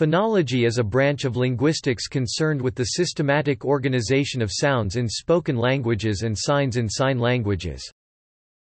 Phonology is a branch of linguistics concerned with the systematic organization of sounds in spoken languages and signs in sign languages.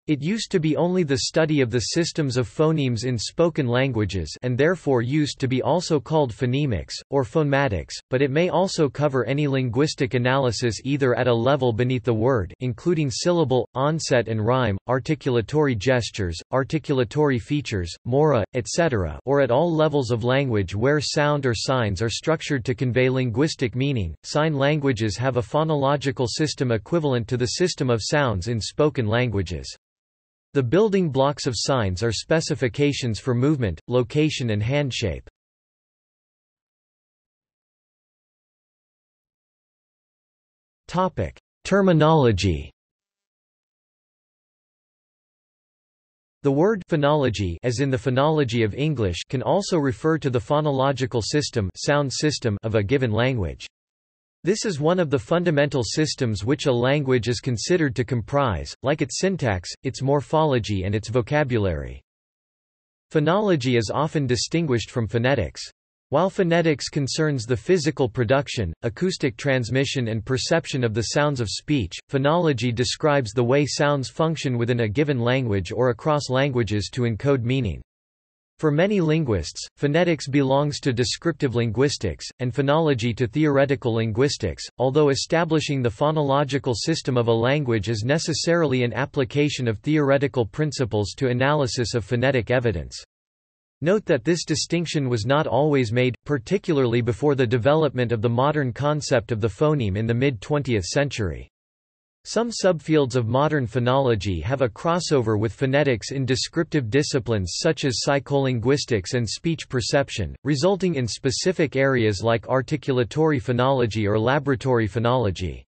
It used to be only the study of the systems of phonemes in spoken languages and therefore used to be also called phonemics, or phonematics, but it may also cover any linguistic analysis either at a level beneath the word including syllable, onset and rhyme, articulatory gestures, articulatory features, mora, etc. or at all levels of language where sound or signs are structured to convey linguistic meaning. Sign languages have a phonological system equivalent to the system of sounds in spoken languages. The building blocks of signs are specifications for movement, location and handshape. Topic: Terminology. The word phonology as in the phonology of English can also refer to the phonological system, sound system of a given language. This is one of the fundamental systems which a language is considered to comprise, like its syntax, its morphology and its vocabulary. Phonology is often distinguished from phonetics. While phonetics concerns the physical production, acoustic transmission and perception of the sounds of speech, phonology describes the way sounds function within a given language or across languages to encode meaning. For many linguists, phonetics belongs to descriptive linguistics, and phonology to theoretical linguistics, although establishing the phonological system of a language is necessarily an application of theoretical principles to analysis of phonetic evidence. Note that this distinction was not always made, particularly before the development of the modern concept of the phoneme in the mid-20th century. Some subfields of modern phonology have a crossover with phonetics in descriptive disciplines such as psycholinguistics and speech perception, resulting in specific areas like articulatory phonology or laboratory phonology.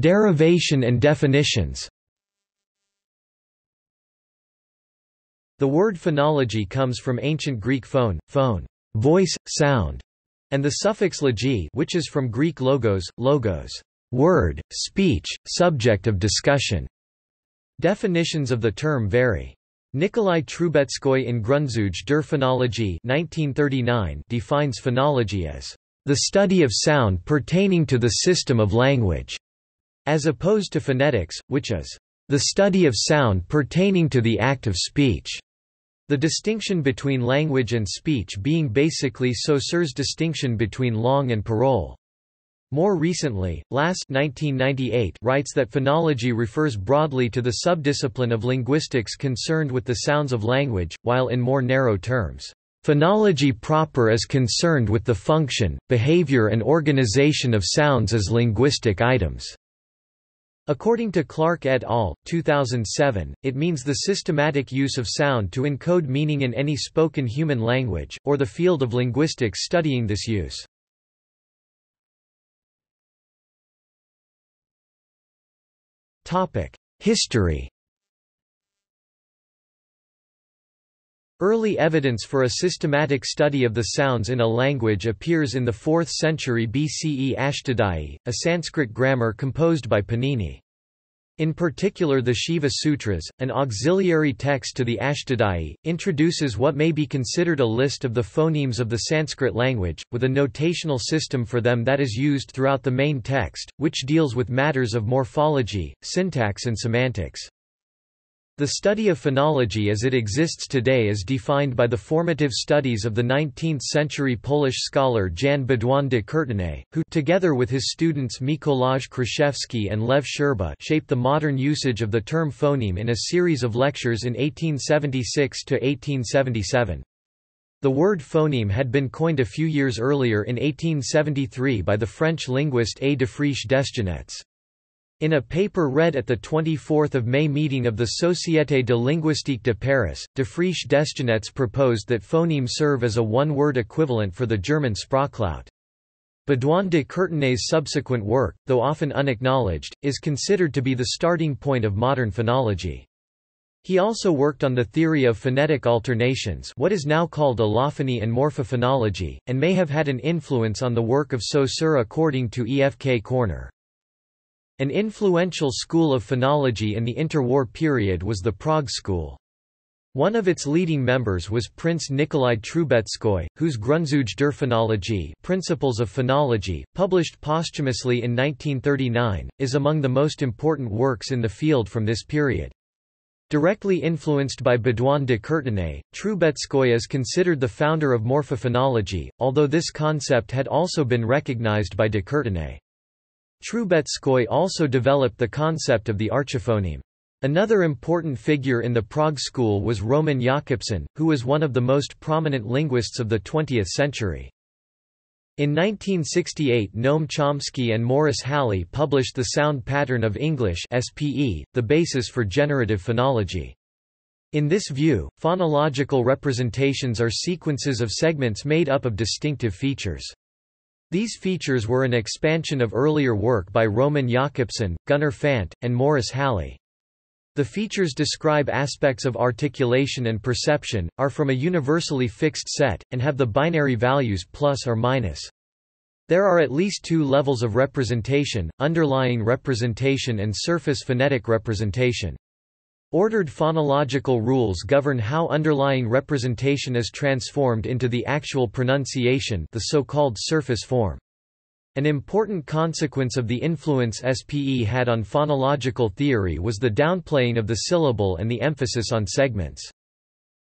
Derivation and definitions The word phonology comes from ancient Greek phone, phone, voice, sound, and the suffix logi which is from Greek logos, logos, word, speech, subject of discussion. Definitions of the term vary. Nikolai Trubetskoy in Grundzüge der Phonologie 1939 defines phonology as the study of sound pertaining to the system of language, as opposed to phonetics, which is the study of sound pertaining to the act of speech. The distinction between language and speech being basically Saussure's distinction between langue and parole. More recently, Lass 1998 writes that phonology refers broadly to the subdiscipline of linguistics concerned with the sounds of language, while in more narrow terms, phonology proper is concerned with the function, behavior and organization of sounds as linguistic items. According to Clark et al., 2007, it means the systematic use of sound to encode meaning in any spoken human language, or the field of linguistics studying this use. History Early evidence for a systematic study of the sounds in a language appears in the 4th century BCE Ashtadhyayi, a Sanskrit grammar composed by Panini. In particular the Shiva Sutras, an auxiliary text to the Ashtadhyayi, introduces what may be considered a list of the phonemes of the Sanskrit language, with a notational system for them that is used throughout the main text, which deals with matters of morphology, syntax and semantics. The study of phonology as it exists today is defined by the formative studies of the 19th-century Polish scholar Jan Baudouin de Courtenay, who together with his students Mikolaj Kruszewski and Lev Shcherba shaped the modern usage of the term phoneme in a series of lectures in 1876–1877. The word phoneme had been coined a few years earlier in 1873 by the French linguist A. de Friche Desgenets. In a paper read at the 24 May meeting of the Société de linguistique de Paris, de Friche Desgenets proposed that phoneme serve as a one-word equivalent for the German Sprachlaut. Baudouin de Courtenay's subsequent work, though often unacknowledged, is considered to be the starting point of modern phonology. He also worked on the theory of phonetic alternations what is now called allophony and morphophonology, and may have had an influence on the work of Saussure according to E. F. K. Koerner. An influential school of phonology in the interwar period was the Prague School. One of its leading members was Prince Nikolai Trubetskoy, whose Grundzüge der Phonologie Principles of Phonology, published posthumously in 1939, is among the most important works in the field from this period. Directly influenced by Baudouin de Courtenay, Trubetskoy is considered the founder of morphophonology, although this concept had also been recognized by de Courtenay. Trubetskoy also developed the concept of the archiphoneme. Another important figure in the Prague school was Roman Jakobson, who was one of the most prominent linguists of the 20th century. In 1968 Noam Chomsky and Morris Halle published The Sound Pattern of English SPE, the basis for generative phonology. In this view, phonological representations are sequences of segments made up of distinctive features. These features were an expansion of earlier work by Roman Jakobson, Gunnar Fant, and Morris Halle. The features describe aspects of articulation and perception, are from a universally fixed set, and have the binary values plus or minus. There are at least two levels of representation, underlying representation and surface phonetic representation. Ordered phonological rules govern how underlying representation is transformed into the actual pronunciation the so-called surface form. An important consequence of the influence SPE had on phonological theory was the downplaying of the syllable and the emphasis on segments.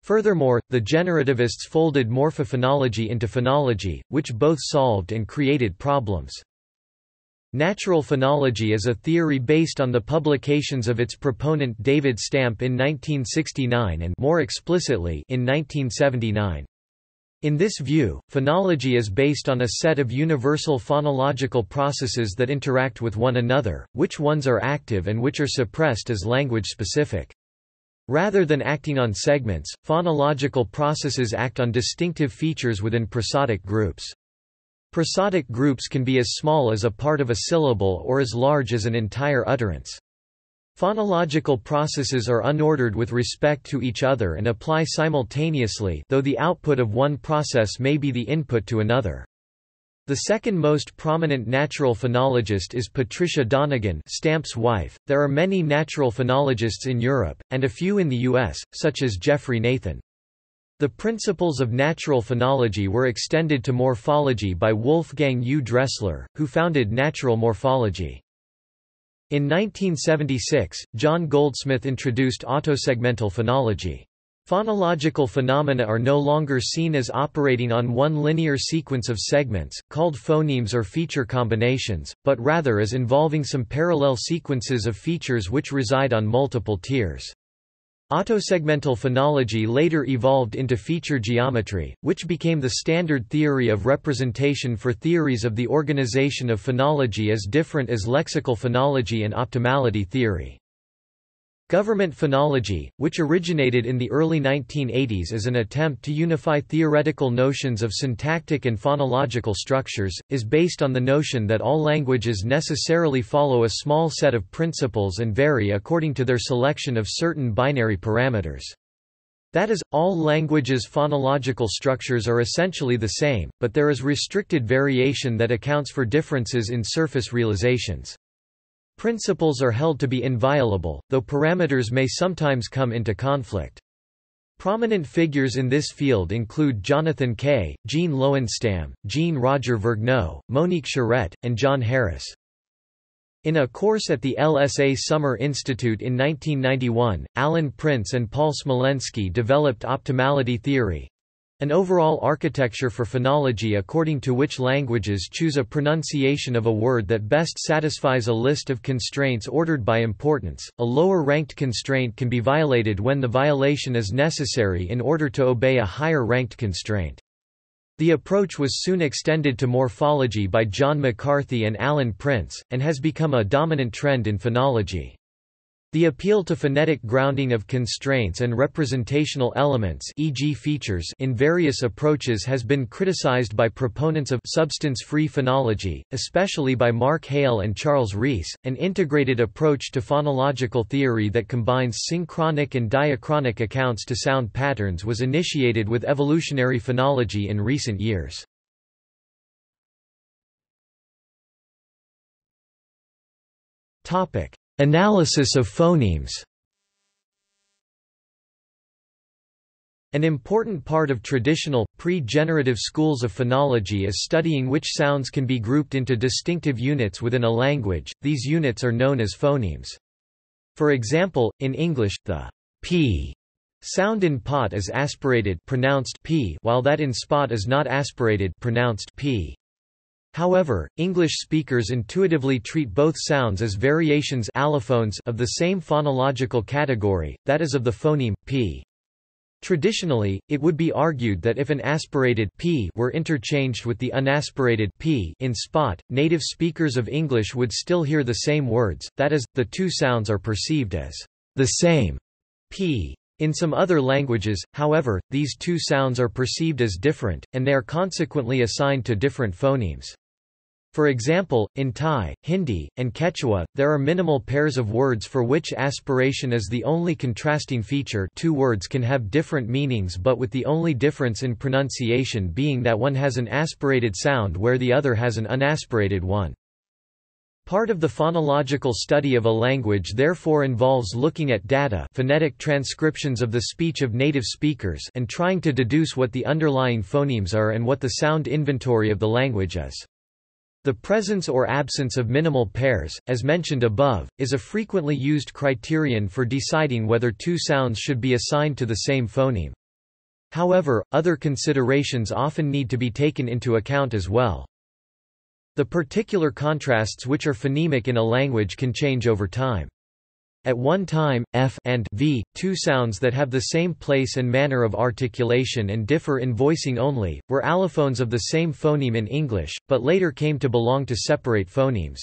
Furthermore, the generativists folded morphophonology into phonology, which both solved and created problems. Natural phonology is a theory based on the publications of its proponent David Stampe in 1969 and more explicitly in 1979. In this view, phonology is based on a set of universal phonological processes that interact with one another, which ones are active and which are suppressed as language-specific. Rather than acting on segments, phonological processes act on distinctive features within prosodic groups. Prosodic groups can be as small as a part of a syllable or as large as an entire utterance. Phonological processes are unordered with respect to each other and apply simultaneously though the output of one process may be the input to another. The second most prominent natural phonologist is Patricia Donegan Stampe's wife. There are many natural phonologists in Europe, and a few in the US, such as Jeffrey Nathan. The principles of natural phonology were extended to morphology by Wolfgang U. Dressler, who founded natural morphology. In 1976, John Goldsmith introduced autosegmental phonology. Phonological phenomena are no longer seen as operating on one linear sequence of segments, called phonemes or feature combinations, but rather as involving some parallel sequences of features which reside on multiple tiers. Autosegmental phonology later evolved into feature geometry, which became the standard theory of representation for theories of the organization of phonology as different as lexical phonology and optimality theory. Government phonology, which originated in the early 1980s as an attempt to unify theoretical notions of syntactic and phonological structures, is based on the notion that all languages necessarily follow a small set of principles and vary according to their selection of certain binary parameters. That is, all languages' phonological structures are essentially the same, but there is restricted variation that accounts for differences in surface realizations. Principles are held to be inviolable, though parameters may sometimes come into conflict. Prominent figures in this field include Jonathan Kaye, Jean Lowenstamm, Jean Roger Vergnaud, Monique Charette, and John Harris. In a course at the LSA Summer Institute in 1991, Alan Prince and Paul Smolensky developed optimality theory, an overall architecture for phonology according to which languages choose a pronunciation of a word that best satisfies a list of constraints ordered by importance. A lower ranked constraint can be violated when the violation is necessary in order to obey a higher ranked constraint. The approach was soon extended to morphology by John McCarthy and Alan Prince, and has become a dominant trend in phonology. The appeal to phonetic grounding of constraints and representational elements e.g. features in various approaches has been criticized by proponents of substance-free phonology, especially by Mark Hale and Charles Reiss. An integrated approach to phonological theory that combines synchronic and diachronic accounts to sound patterns was initiated with evolutionary phonology in recent years. Topic: Analysis of phonemes. An important part of traditional, pre-generative schools of phonology is studying which sounds can be grouped into distinctive units within a language, these units are known as phonemes. For example, in English, the p sound in pot is aspirated pronounced p while that in spot is not aspirated pronounced p. However, English speakers intuitively treat both sounds as variations allophones of the same phonological category, that is of the phoneme, p. Traditionally, it would be argued that if an aspirated p were interchanged with the unaspirated p in spot, native speakers of English would still hear the same words, that is, the two sounds are perceived as the same p. In some other languages, however, these two sounds are perceived as different, and they are consequently assigned to different phonemes. For example, in Thai, Hindi, and Quechua, there are minimal pairs of words for which aspiration is the only contrasting feature two words can have different meanings but with the only difference in pronunciation being that one has an aspirated sound where the other has an unaspirated one. Part of the phonological study of a language therefore involves looking at data phonetic transcriptions of the speech of native speakers and trying to deduce what the underlying phonemes are and what the sound inventory of the language is. The presence or absence of minimal pairs, as mentioned above, is a frequently used criterion for deciding whether two sounds should be assigned to the same phoneme. However, other considerations often need to be taken into account as well. The particular contrasts which are phonemic in a language can change over time. At one time, f and v, two sounds that have the same place and manner of articulation and differ in voicing only, were allophones of the same phoneme in English, but later came to belong to separate phonemes.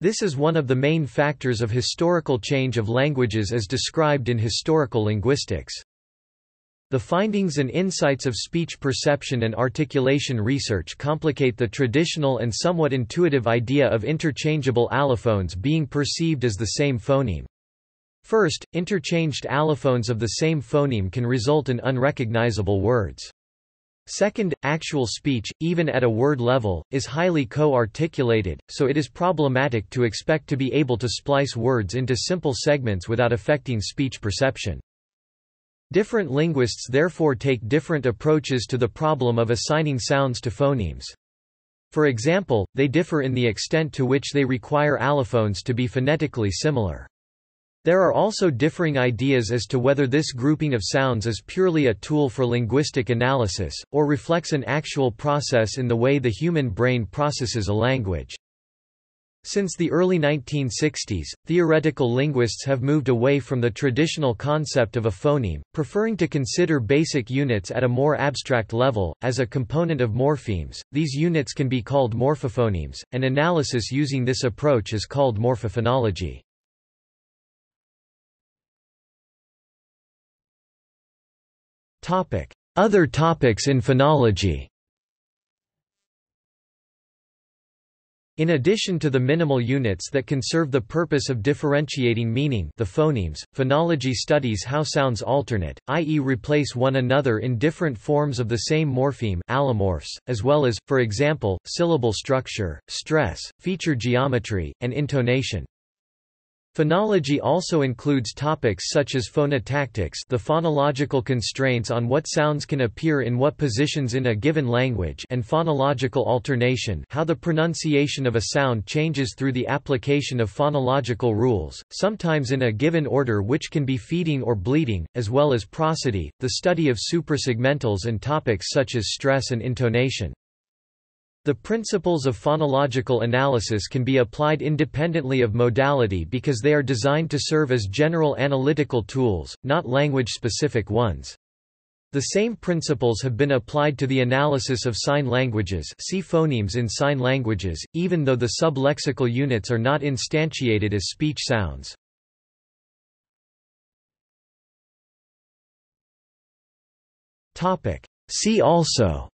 This is one of the main factors of historical change of languages as described in historical linguistics. The findings and insights of speech perception and articulation research complicate the traditional and somewhat intuitive idea of interchangeable allophones being perceived as the same phoneme. First, interchanged allophones of the same phoneme can result in unrecognizable words. Second, actual speech, even at a word level, is highly co-articulated, so it is problematic to expect to be able to splice words into simple segments without affecting speech perception. Different linguists therefore take different approaches to the problem of assigning sounds to phonemes. For example, they differ in the extent to which they require allophones to be phonetically similar. There are also differing ideas as to whether this grouping of sounds is purely a tool for linguistic analysis, or reflects an actual process in the way the human brain processes a language. Since the early 1960s, theoretical linguists have moved away from the traditional concept of a phoneme, preferring to consider basic units at a more abstract level, as a component of morphemes. These units can be called morphophonemes, and analysis using this approach is called morphophonology. Other topics in phonology In addition to the minimal units that can serve the purpose of differentiating meaning the phonemes, phonology studies how sounds alternate, i.e. replace one another in different forms of the same morpheme allomorphs, as well as, for example, syllable structure, stress, feature geometry, and intonation. Phonology also includes topics such as phonotactics the phonological constraints on what sounds can appear in what positions in a given language and phonological alternation how the pronunciation of a sound changes through the application of phonological rules, sometimes in a given order which can be feeding or bleeding, as well as prosody, the study of suprasegmentals and topics such as stress and intonation. The principles of phonological analysis can be applied independently of modality because they are designed to serve as general analytical tools, not language-specific ones. The same principles have been applied to the analysis of sign languages see phonemes in sign languages, even though the sublexical units are not instantiated as speech sounds. See also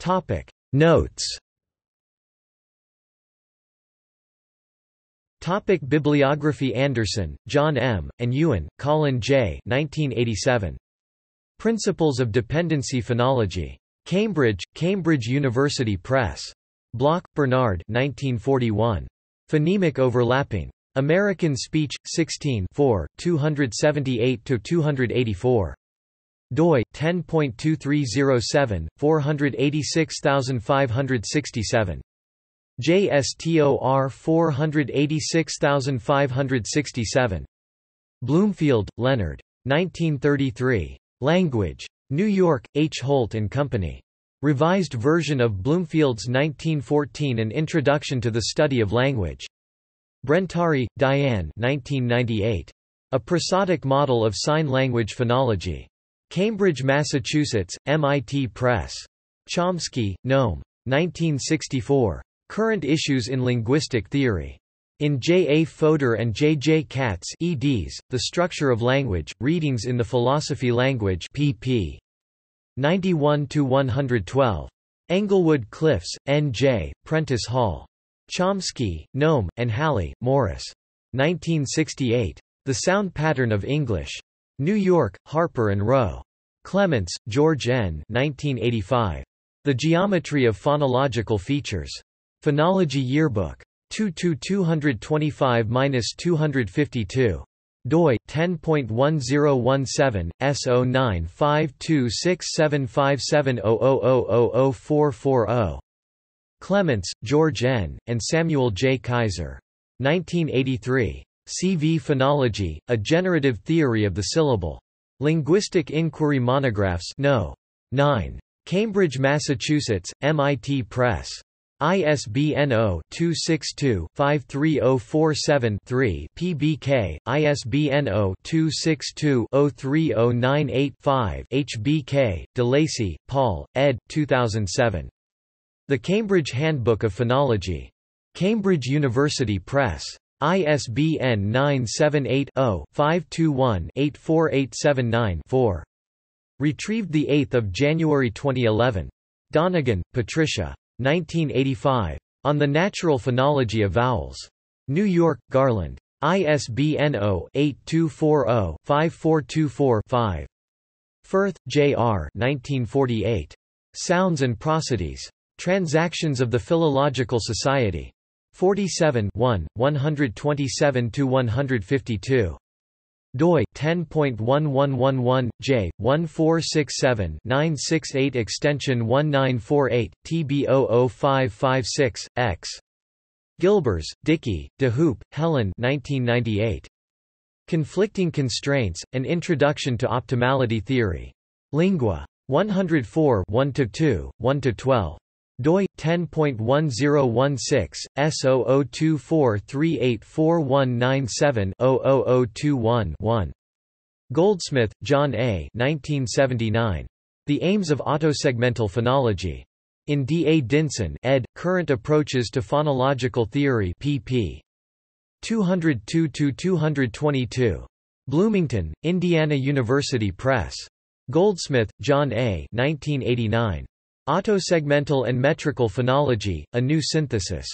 Topic Notes Topic Bibliography Anderson, John M., and Ewan, Colin J. 1987. Principles of Dependency Phonology. Cambridge, Cambridge University Press. Bloch, Bernard 1941. Phonemic overlapping. American Speech, 16 278–284 doi 10.2307 486567 JSTOR 486567 Bloomfield, Leonard. 1933. Language. New York, H. Holt and Company. Revised version of Bloomfield's 1914 An Introduction to the Study of Language. Brentari, Diane 1998. A Prosodic Model of Sign Language Phonology. Cambridge, Massachusetts, MIT Press. Chomsky, Noam. 1964. Current Issues in Linguistic Theory. In J. A. Fodor and J. J. Katz eds, The Structure of Language, Readings in the Philosophy Language pp. 91–112. Englewood Cliffs, N. J., Prentice Hall. Chomsky, Noam, and Halle, Morris. 1968. The Sound Pattern of English. New York, Harper and Row. Clements, George N. 1985. The Geometry of Phonological Features. Phonology Yearbook. 2-225-252. doi 10.1017 S0952675700000440. Clements, George N., and Samuel J. Keyser. 1983. CV Phonology, A Generative Theory of the Syllable. Linguistic Inquiry Monographs No. 9. Cambridge, Massachusetts, MIT Press. ISBN 0-262-53047-3 PBK, ISBN 0-262-03098-5 HBK, DeLacy, Paul, ed. 2007. The Cambridge Handbook of Phonology. Cambridge University Press. ISBN 978-0-521-84879-4. Retrieved 8 January 2011. Donegan, Patricia. 1985. On the Natural Phonology of Vowels. New York, Garland. ISBN 0-8240-5424-5. Firth, J. R. 1948. Sounds and Prosodies. Transactions of the Philological Society. 47 1, 127–152. doi 10.1111 j 1467 968 extension 1948 TB00556 X. Gilbers, Dickey, De Hoop, Helen 1998 Conflicting Constraints An Introduction to Optimality Theory. Lingua. 104 1 2 1 12 doi 10.1016 S0024384197-00021-1. Goldsmith, John A. 1979. The Aims of Autosegmental Phonology. In D. A. Dinnsen ed., Current Approaches to Phonological Theory pp. 202–222. Bloomington, Indiana University Press. Goldsmith, John A. 1989. Autosegmental and Metrical Phonology, A New Synthesis.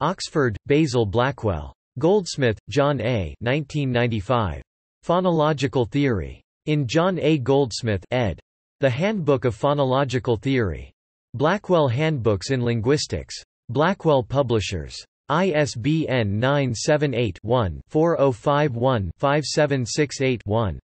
Oxford, Basil Blackwell. Goldsmith, John A. 1995. Phonological Theory. In John A. Goldsmith ed. The Handbook of Phonological Theory. Blackwell Handbooks in Linguistics. Blackwell Publishers. ISBN 978-1-4051-5768-1.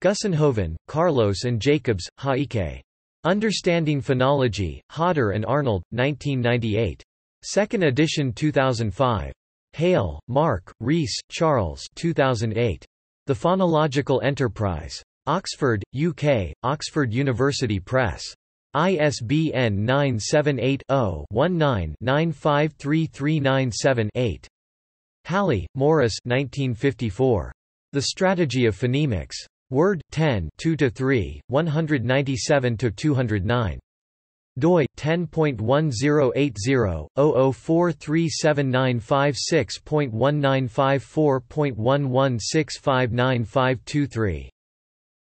Gussenhoven, Carlos and Jacobs, Haike. Understanding Phonology, Hodder and Arnold, 1998. Second edition 2005. Hale, Mark, Reiss, Charles 2008. The Phonological Enterprise. Oxford, UK, Oxford University Press. ISBN 978-0-19-953397-8. Halle, Morris 1954. The Strategy of Phonemics. Word 10 2 to 3 197 to 209 doi 10.1080-00437956.1954.11659523.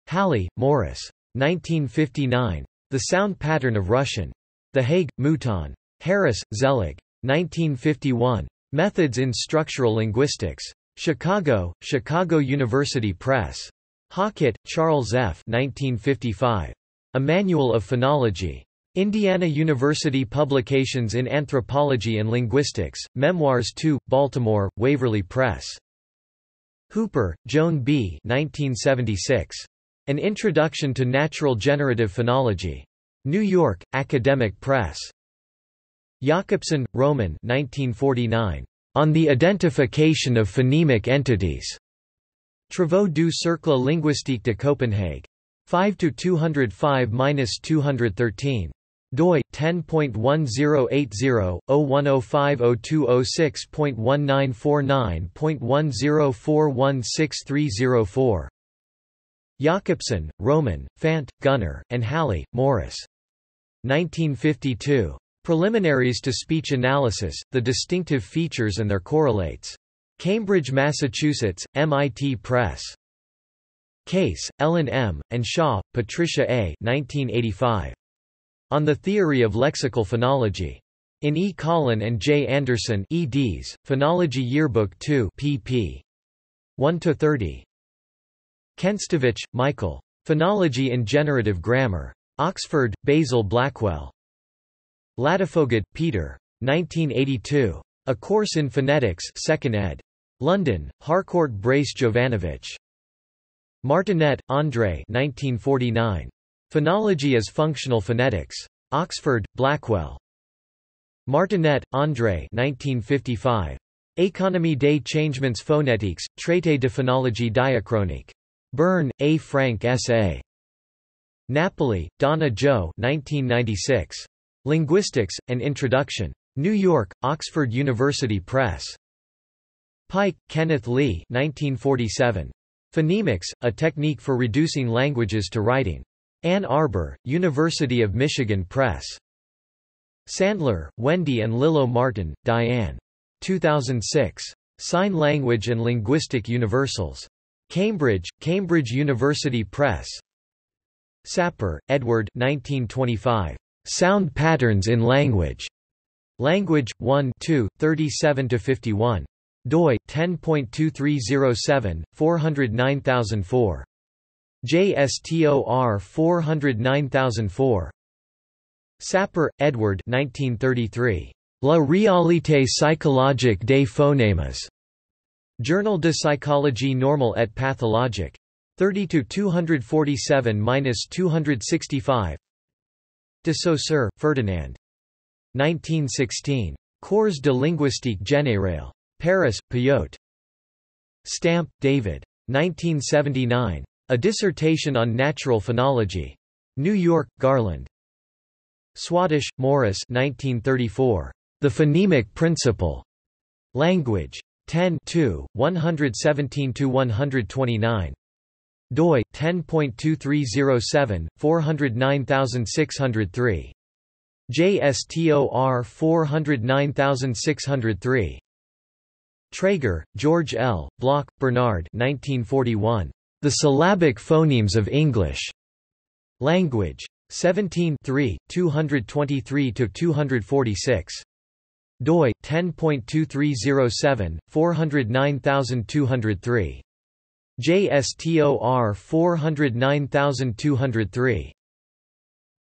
Halle, Morris. 1959. The Sound Pattern of Russian. The Hague, Mouton. Harris, Zelig. 1951. Methods in Structural Linguistics. Chicago, Chicago University Press. Hockett, Charles F. 1955. A Manual of Phonology. Indiana University Publications in Anthropology and Linguistics, Memoirs 2, Baltimore, Waverly Press. Hooper, Joan B. 1976. An Introduction to Natural Generative Phonology. New York, Academic Press. Jakobson, Roman 1949. On the Identification of Phonemic Entities. Travaux du Cercle linguistique de Copenhague. 5 to 205-213 doi 10.1080/010550206.1949.10416304 Jakobson, Roman, Fant, Gunnar, and Halle, Morris. 1952. Preliminaries to Speech Analysis, The Distinctive Features and Their Correlates. Cambridge, Massachusetts, MIT Press. Kaisse, Ellen M., and Shaw, Patricia A. 1985. On the Theory of Lexical Phonology. In E. Collin and J. Anderson eds, Phonology Yearbook 2 pp. 1–30. Kenstowicz, Michael. Phonology and Generative Grammar. Oxford, Basil Blackwell. Ladefoged, Peter. 1982. A Course in Phonetics 2nd ed. London, Harcourt Brace Jovanovich. Martinet, André 1949. Phonology as Functional Phonetics. Oxford, Blackwell. Martinet, André 1955. Économie des changements phonétiques, traité de phonologie diachronique. Bern, A. Frank S.A. Napoli, Donna Jo 1996. Linguistics, An Introduction. New York, Oxford University Press. Pike, Kenneth Lee 1947. Phonemics, A Technique for Reducing Languages to Writing. Ann Arbor, University of Michigan Press. Sandler, Wendy and Lillo Martin, Diane. 2006. Sign Language and Linguistic Universals. Cambridge, Cambridge University Press. Sapir, Edward 1925. Sound Patterns in Language. Language, 1 2, 37–51. Doi, 10.2307, 409004. JSTOR 409004 Sapir, Edward 1933. La réalité psychologique des phonèmes. Journal de psychologie normale et pathologique. 30 247-265 De Saussure, Ferdinand. 1916. Cours de linguistique générale. Paris, Payot. Stampe, David. 1979. A Dissertation on Natural Phonology. New York, Garland. Swadesh, Morris 1934. The Phonemic Principle. Language. 10 117–129. doi, 10.2307, 409603. JSTOR 409603. Trager, George L., Bloch, Bernard 1941. The Syllabic Phonemes of English. Language. 17 223–246. doi, 10.2307, 409203. JSTOR 409203.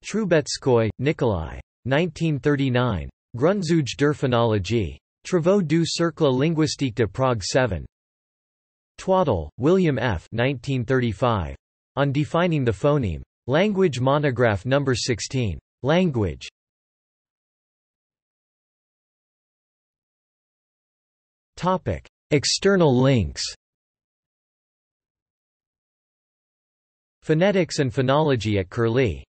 Trubetskoy, Nikolai. 1939. Grundzüge der Phonologie. Travaux du Cercle linguistique de Prague 7. Twaddell, William F. 1935. On Defining the Phoneme. Language Monograph No. 16. Language. Topic. External links Phonetics and Phonology at Curlie